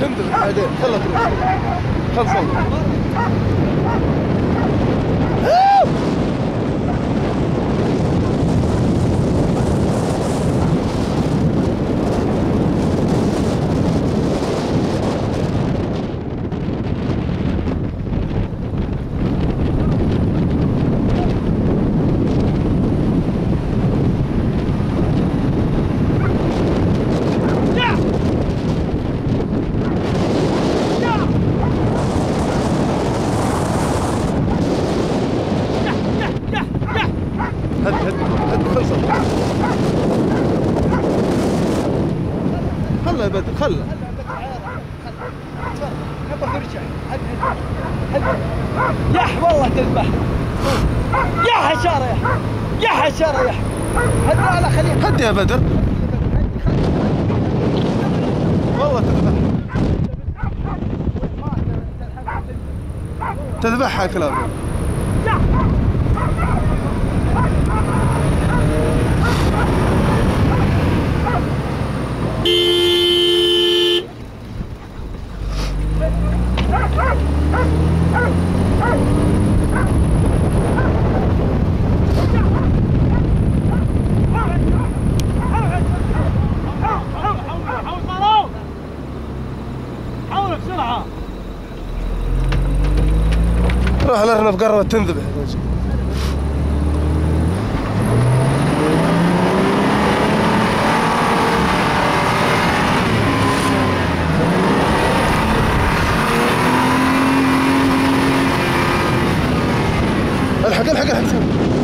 تنزل بعدين هد هد هد خل صوت خله يا بدر خله يح والله تذبح. يا حشارة يا يا حشارة يا هد على خليه. هد يا بدر. والله تذبح. تذبحها كلاب روح الارنب قربت تنذبح. الحق الحق الحق